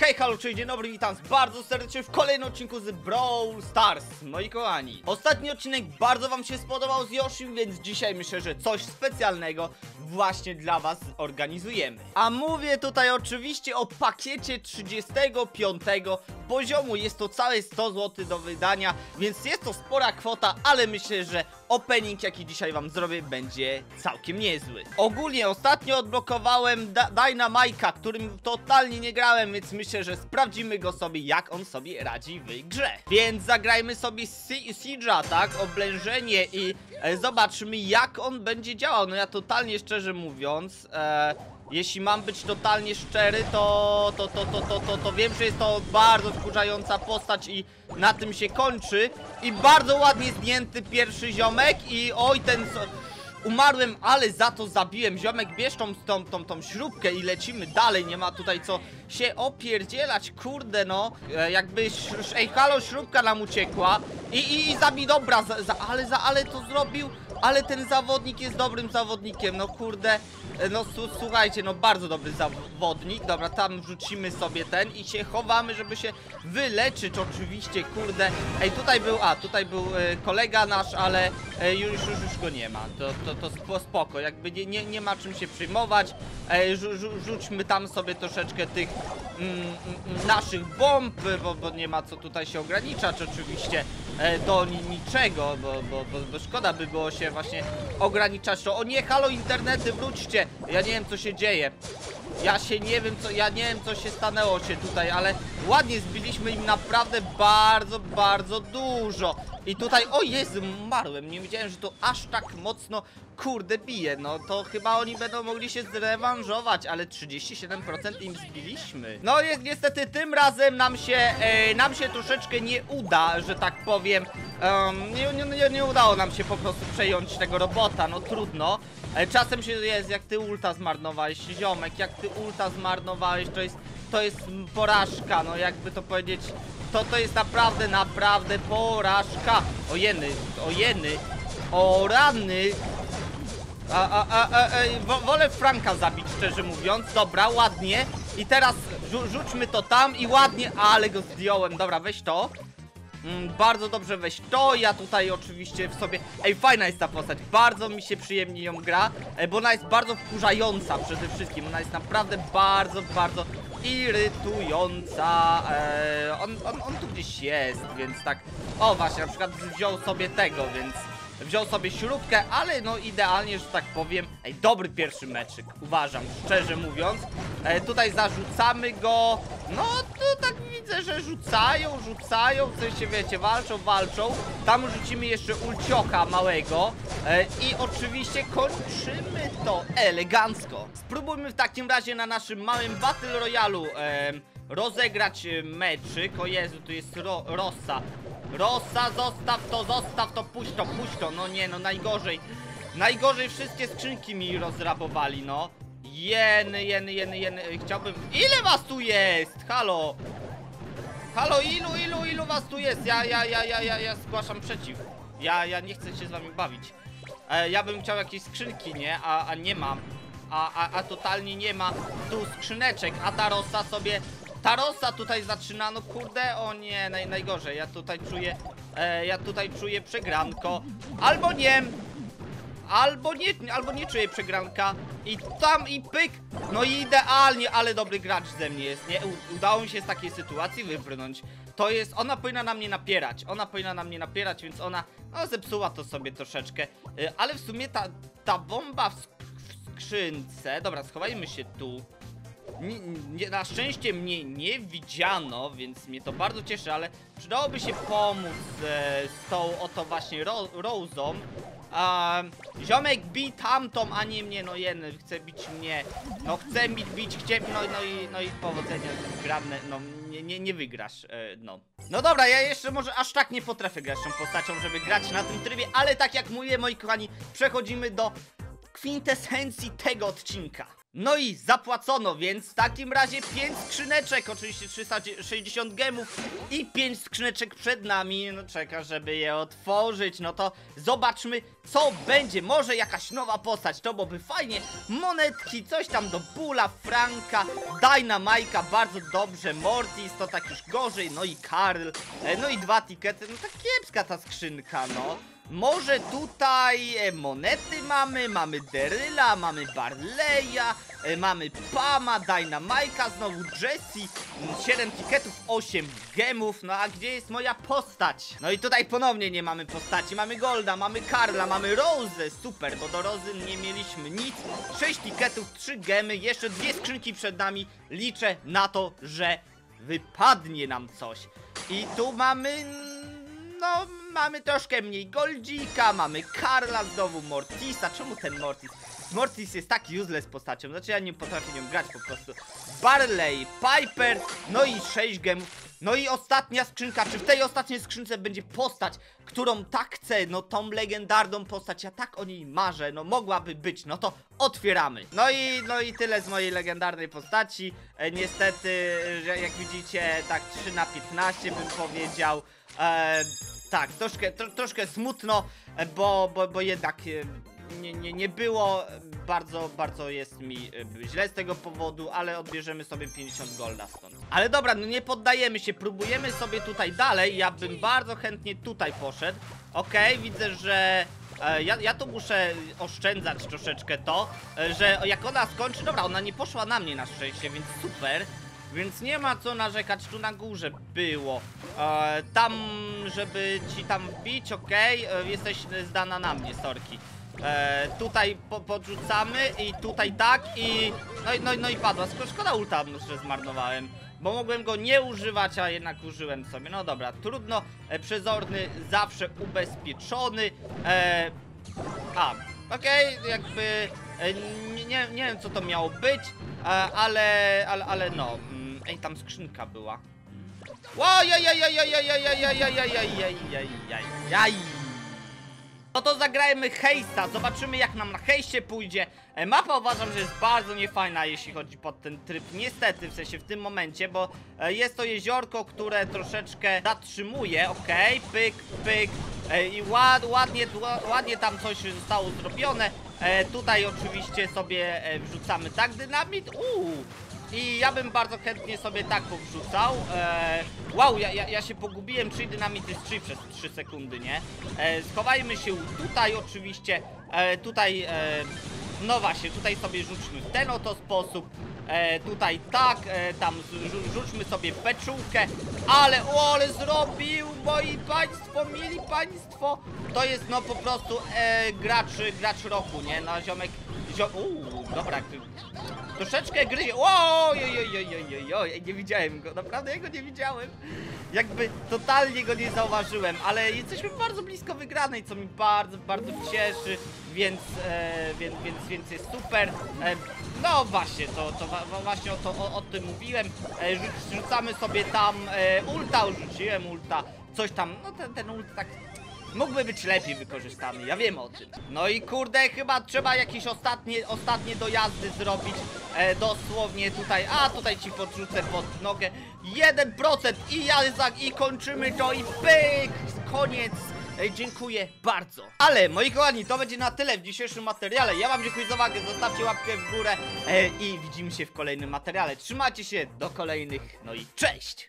Hej, halo, cześć, dzień dobry, witam bardzo serdecznie w kolejnym odcinku z Brawl Stars, moi kochani. Ostatni odcinek bardzo wam się spodobał z Yoshim, więc dzisiaj myślę, że coś specjalnego właśnie dla was organizujemy. A mówię tutaj oczywiście o pakiecie 35 poziomu, jest to całe 100 zł do wydania, więc jest to spora kwota, ale myślę, że opening jaki dzisiaj wam zrobię będzie całkiem niezły. Ogólnie ostatnio odblokowałem Dynamike'a, którym totalnie nie grałem, więc myślę, że sprawdzimy go sobie jak on sobie radzi w grze. Więc zagrajmy sobie Si- Siege'a, tak? Oblężenie i e, zobaczymy jak on będzie działał. No ja totalnie szczerze mówiąc, e, jeśli mam być totalnie szczery, to to, to, to, to, to, to wiem, że jest to bardzo wkurzająca postać i na tym się kończy. I bardzo ładnie zdjęty pierwszy ziomek i oj ten... Umarłem, ale za to zabiłem. Ziomek, bierz tą, tą, tą, tą śrubkę i lecimy dalej. Nie ma tutaj co się opierdzielać. Kurde, no. E, jakby... Ej, halo, śrubka nam uciekła. I, i, i zabij, dobra, za, za, ale, za, ale to zrobił. Ale ten zawodnik jest dobrym zawodnikiem. No kurde. E, No słuchajcie, no bardzo dobry zawodnik. Dobra, tam wrzucimy sobie ten i się chowamy, żeby się wyleczyć oczywiście, kurde. Ej, tutaj był, a, tutaj był e, kolega nasz, ale e, już, już, już go nie ma. To, to, to spo- spoko, jakby nie, nie, nie ma czym się przejmować. E, rzu, rzu, rzućmy tam sobie troszeczkę tych mm, mm, naszych bomb, bo, bo nie ma co tutaj się ograniczać oczywiście e, do ni niczego, bo, bo, bo, bo szkoda by było się właśnie ograniczać to. O nie, halo internety, wróćcie! Ja nie wiem co się dzieje. Ja się nie wiem co, ja nie wiem co się stanęło się tutaj, ale ładnie zbiliśmy im naprawdę bardzo, bardzo dużo. I tutaj, o Jezu, umarłem, nie wiedziałem, że to aż tak mocno, kurde, bije. No to chyba oni będą mogli się zrewanżować, ale 37% im zbiliśmy. No jest, niestety tym razem nam się, e, nam się troszeczkę nie uda, że tak powiem. Em, nie, nie, nie, udało nam się po prostu przejąć tego robota, no trudno. E, Czasem się jest, jak ty ulta zmarnowałeś, ziomek, jak ty ulta zmarnowałeś, to jest, to jest porażka, no jakby to powiedzieć, to to jest naprawdę, naprawdę porażka. O jeny, o jeny, o rany. A, a, a, a, a wo- wolę Franka zabić, szczerze mówiąc, dobra, ładnie. I teraz rzu rzućmy to tam i ładnie, ale go zdjąłem, dobra, weź to. Mm, bardzo dobrze weź to, ja tutaj oczywiście w sobie... Ej, fajna jest ta postać, bardzo mi się przyjemnie ją gra, e, bo ona jest bardzo wkurzająca przede wszystkim, ona jest naprawdę bardzo, bardzo irytująca. E, on, on, on tu gdzieś jest, więc tak... O, właśnie, na przykład wziął sobie tego, więc... Wziął sobie śrubkę, ale no idealnie, że tak powiem. Ej, dobry pierwszy meczyk, uważam, szczerze mówiąc. E, tutaj zarzucamy go. No, tu tak że rzucają, rzucają, w sensie wiecie, walczą, walczą. Tam rzucimy jeszcze ulciocha małego. E, I oczywiście kończymy to elegancko. Spróbujmy w takim razie na naszym małym Battle Royalu e, rozegrać e, meczyk. O Jezu, tu jest ro, Rossa. Rossa, zostaw to, zostaw to, puść to, puść to. No nie, no najgorzej. Najgorzej wszystkie skrzynki mi rozrabowali, no. Jeny, jeny, jeny, jeny. Chciałbym... Ile was tu jest? Halo? Halo, ilu, ilu, ilu was tu jest? Ja, ja, ja, ja, ja, ja zgłaszam przeciw. Ja, ja nie chcę się z wami bawić. E, ja bym chciał jakieś skrzynki, nie? A, a nie mam. A, a, a totalnie nie ma tu skrzyneczek, a ta Rosa sobie... Ta Rosa tutaj zaczyna, no kurde, o nie, naj, najgorzej. Ja tutaj czuję... E, ja tutaj czuję przegranko. Albo nie! Albo nie, albo nie czuję przegranka. I tam i pyk. No i idealnie, ale dobry gracz ze mnie jest Nie, udało mi się z takiej sytuacji wybrnąć. To jest, ona powinna na mnie napierać. Ona powinna na mnie napierać, więc ona No zepsuła to sobie troszeczkę. Y, Ale w sumie ta, ta bomba w skrzynce Dobra, schowajmy się tu. Nie, nie, na szczęście mnie nie widziano, więc mnie to bardzo cieszy, ale przydałoby się pomóc e, z tą oto właśnie ro, Rose'ą. A, ziomek bij tamtą, a nie mnie, no jeden, chce bić mnie. No chce mi bić, chcie, no, no, i, no i powodzenia grane, no nie, nie, nie wygrasz, e, no. No dobra, ja jeszcze może aż tak nie potrafię grać tą postacią, żeby grać na tym trybie, ale tak jak mówię, moi kochani, przechodzimy do kwintesencji tego odcinka. No i zapłacono, więc w takim razie 5 skrzyneczek, oczywiście 360 gemów i 5 skrzyneczek przed nami no, czeka, żeby je otworzyć. No to zobaczmy, co będzie. Może jakaś nowa postać, to byłoby fajnie. Monetki, coś tam do Bula, Franka, Dynamajka, bardzo dobrze. Mortis, to tak już gorzej. No i Karl, e, no i dwa tikety. No tak kiepska ta skrzynka, no. Może tutaj e, monety mamy, mamy Deryla, mamy Barleya, mamy Pama, Dynamajka, znowu Jessie, 7 tiketów, 8 gemów, no a gdzie jest moja postać? No i tutaj ponownie nie mamy postaci, mamy Golda, mamy Karla, mamy Rose, super, bo do Rozy nie mieliśmy nic, 6 tiketów, 3 gemy, jeszcze dwie skrzynki przed nami, liczę na to, że wypadnie nam coś. I tu mamy no, mamy troszkę mniej Goldzika, mamy Karla, znowu Mortisa. Czemu ten Mortis? Mortis jest tak useless postacią, znaczy ja nie potrafię nią grać po prostu. Barley, Piper, no i 6 gemów. No i ostatnia skrzynka, czy w tej ostatniej skrzynce będzie postać, którą tak chcę, no tą legendarną postać, ja tak o niej marzę, no mogłaby być, no to otwieramy. No i, no i tyle z mojej legendarnej postaci. E, niestety, że jak widzicie, tak 3 na 15 bym powiedział. E, tak, troszkę, tro, troszkę smutno, e, bo, bo, bo jednak e, nie, nie, nie było. Bardzo, bardzo jest mi e, źle z tego powodu, ale odbierzemy sobie 50 golda stąd. Ale dobra, no nie poddajemy się, próbujemy sobie tutaj dalej. Ja bym bardzo chętnie tutaj poszedł. Okej, widzę, że E, ja, ja tu muszę oszczędzać troszeczkę to, e, że jak ona skończy, dobra, ona nie poszła na mnie na szczęście, więc super. Więc nie ma co narzekać, tu na górze było. E, tam, żeby ci tam wbić, okej, e, jesteś zdana na mnie, sorki. E, tutaj po, podrzucamy i tutaj tak i... No, no, no i padła. Szkoda ulta, no, że zmarnowałem. Bo mogłem go nie używać, a jednak użyłem sobie. No dobra, trudno. E, przezorny zawsze ubezpieczony. E, a, okej, okay, jakby... E, nie, nie wiem, co to miało być, e, ale, ale, ale no. Mm, ej, tam skrzynka była. Ojej, no to zagrajmy hejsta, zobaczymy jak nam na hejście pójdzie. E, Mapa uważam, że jest bardzo niefajna, jeśli chodzi pod ten tryb. Niestety, w sensie w tym momencie, bo e, jest to jeziorko, które troszeczkę zatrzymuje, okej, pyk, pyk. E, I ład, ładnie, ła- ładnie tam coś zostało zrobione. E, Tutaj oczywiście sobie wrzucamy tak dynamit. Uuu, i ja bym bardzo chętnie sobie tak powrzucał. E, wow, ja, ja, ja się pogubiłem, czyli dynamit jest 3 przez 3 sekundy, nie? E, schowajmy się tutaj oczywiście. E, tutaj, e, no właśnie, tutaj sobie rzućmy w ten oto sposób. E, tutaj tak, e, tam z- rzu- rzućmy sobie beczułkę. Ale, o, ale zrobił, moi państwo, mili państwo. To jest no po prostu e, gracz, gracz roku, nie? No ziomek, ziom... Uuu, dobra, Troszeczkę gryzie. Oj, oj, oj, oj, oj, oj, oj, nie widziałem go, naprawdę go nie widziałem. Jakby totalnie go nie zauważyłem, ale jesteśmy bardzo blisko wygranej, co mi bardzo, bardzo cieszy, więc, e, więc, więc, więc jest super. E, no właśnie, to, to właśnie o, to, tym mówiłem. E, rzu- rzucamy sobie tam ulta, rzuciłem ulta, coś tam, no ten, ten tak Mógłby być lepiej wykorzystany, ja wiem o tym. No i kurde, chyba trzeba jakieś ostatnie, ostatnie dojazdy zrobić. E, dosłownie tutaj, a tutaj ci podrzucę pod nogę. 1% i ja za, i kończymy to i pyk! Koniec! E, dziękuję bardzo. Ale moi kochani, to będzie na tyle w dzisiejszym materiale. Ja wam dziękuję za uwagę, zostawcie łapkę w górę e, i widzimy się w kolejnym materiale. Trzymajcie się, do kolejnych, no i cześć!